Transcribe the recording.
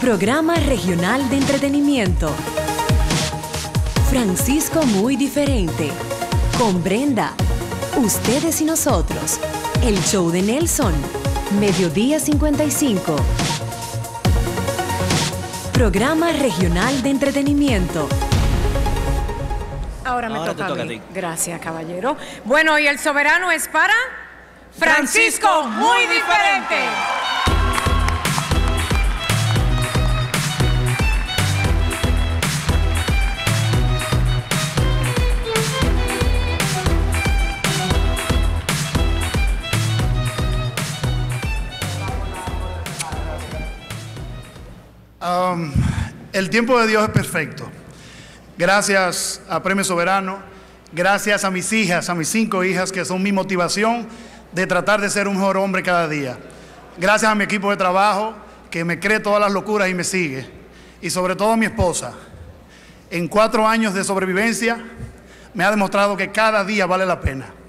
Programa Regional de Entretenimiento. Francisco Muy Diferente. Con Brenda. Ustedes y nosotros. El show de Nelson. Mediodía 55. Programa Regional de Entretenimiento. Ahora me Ahora toca, te toca a a mí. ti. Gracias, caballero. Bueno, y el soberano es para Francisco, muy diferente. Um, el tiempo de Dios es perfecto. Gracias a Premio Soberano, gracias a mis hijas, a mis cinco hijas que son mi motivación de tratar de ser un mejor hombre cada día. Gracias a mi equipo de trabajo que me cree todas las locuras y me sigue. Y sobre todo a mi esposa. En cuatro años de sobrevivencia me ha demostrado que cada día vale la pena.